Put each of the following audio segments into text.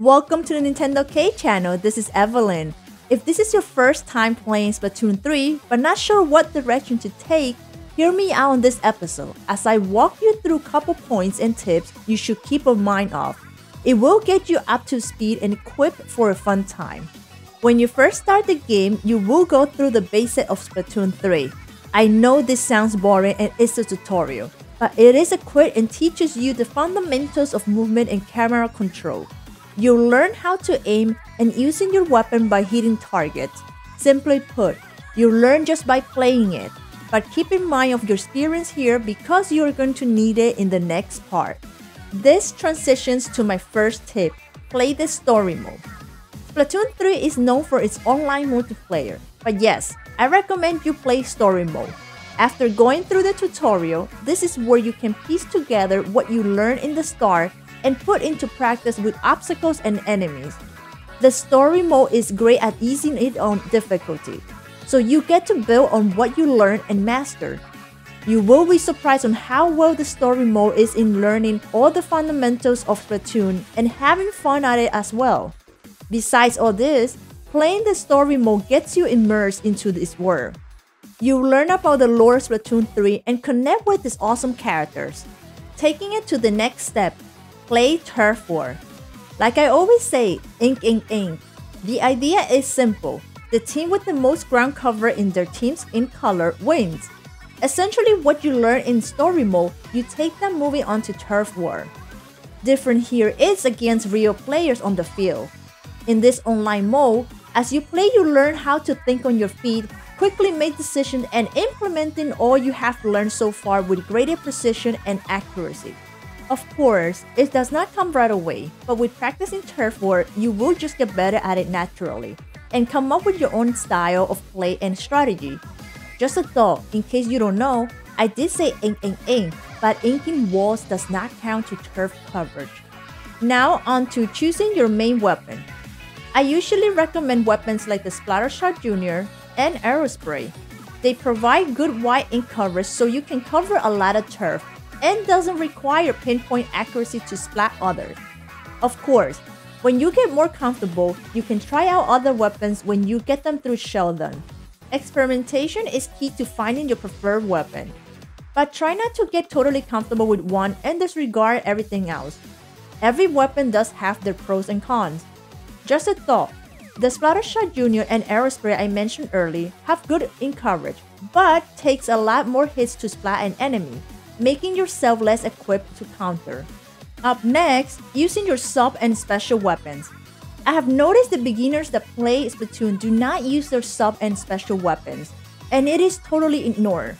Welcome to the NintendoCade channel. This is Evelyn. If this is your first time playing Splatoon 3 but not sure what direction to take, hear me out on this episode as I walk you through a couple points and tips you should keep in mind of. It will get you up to speed and equipped for a fun time. When you first start the game, you will go through the basics of Splatoon 3. I know this sounds boring and it's a tutorial, but it is a quick and teaches you the fundamentals of movement and camera control. You'll learn how to aim and using your weapon by hitting targets. Simply put, you learn just by playing it. But keep in mind of your experience here because you're going to need it in the next part. This transitions to my first tip, play the story mode. Splatoon 3 is known for its online multiplayer, but yes, I recommend you play story mode. After going through the tutorial, this is where you can piece together what you learned in the start and put into practice with obstacles and enemies. The story mode is great at easing it on difficulty, so you get to build on what you learn and master. You will be surprised on how well the story mode is in learning all the fundamentals of Splatoon and having fun at it as well. Besides all this, playing the story mode gets you immersed into this world. You learn about the lore of Splatoon 3 and connect with these awesome characters. Taking it to the next step, play Turf War. Like I always say, ink, ink, ink. The idea is simple. The team with the most ground cover in their team's in color wins. Essentially, what you learn in story mode, you take them moving on to Turf War. Different here is against real players on the field. In this online mode, as you play, you learn how to think on your feet, quickly make decisions, and implementing all you have learned so far with greater precision and accuracy. Of course, it does not come right away, but with practicing turf war, you will just get better at it naturally and come up with your own style of play and strategy. Just a thought, in case you don't know, I did say ink ink ink, but inking walls does not count to turf coverage. Now on to choosing your main weapon. I usually recommend weapons like the Splattershot Jr. and Aerospray. They provide good wide ink coverage so you can cover a lot of turf and doesn't require pinpoint accuracy to splat others. Of course, when you get more comfortable, you can try out other weapons when you get them through Sheldon. Experimentation is key to finding your preferred weapon. But try not to get totally comfortable with one and disregard everything else. Every weapon does have their pros and cons. Just a thought, the Splattershot Jr. and Aerospray I mentioned earlier have good in coverage, but takes a lot more hits to splat an enemy, making yourself less equipped to counter. Up next, using your sub and special weapons. I have noticed the beginners that play Splatoon do not use their sub and special weapons, and it is totally ignored.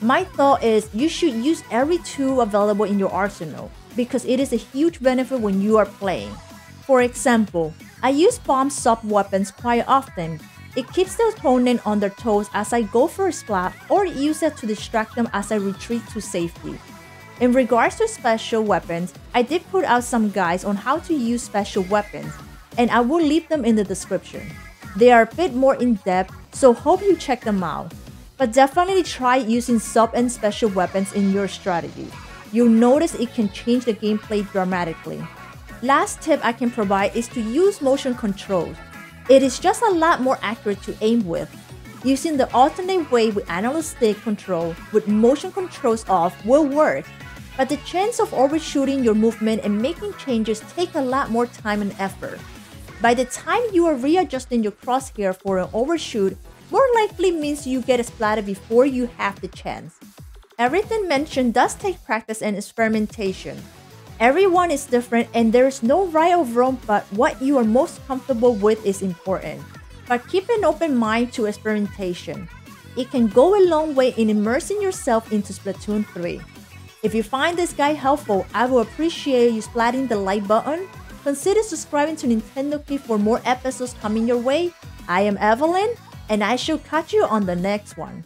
My thought is you should use every tool available in your arsenal because it is a huge benefit when you are playing. For example, I use bomb sub weapons quite often it keeps the opponent on their toes as I go for a splat or use it to distract them as I retreat to safety. In regards to special weapons, I did put out some guides on how to use special weapons, and I will leave them in the description. They are a bit more in-depth, so hope you check them out. But definitely try using sub and special weapons in your strategy. You'll notice it can change the gameplay dramatically. Last tip I can provide is to use motion controls. It is just a lot more accurate to aim with. Using the alternate way with analog stick control with motion controls off will work, but the chance of overshooting your movement and making changes take a lot more time and effort. By the time you are readjusting your crosshair for an overshoot, more likely means you get a splatter before you have the chance. Everything mentioned does take practice and experimentation. Everyone is different and there is no right or wrong, but what you are most comfortable with is important. But keep an open mind to experimentation. It can go a long way in immersing yourself into Splatoon 3. If you find this guide helpful, I will appreciate you splatting the like button. Consider subscribing to NintendoCade for more episodes coming your way. I am Evelyn, and I shall catch you on the next one.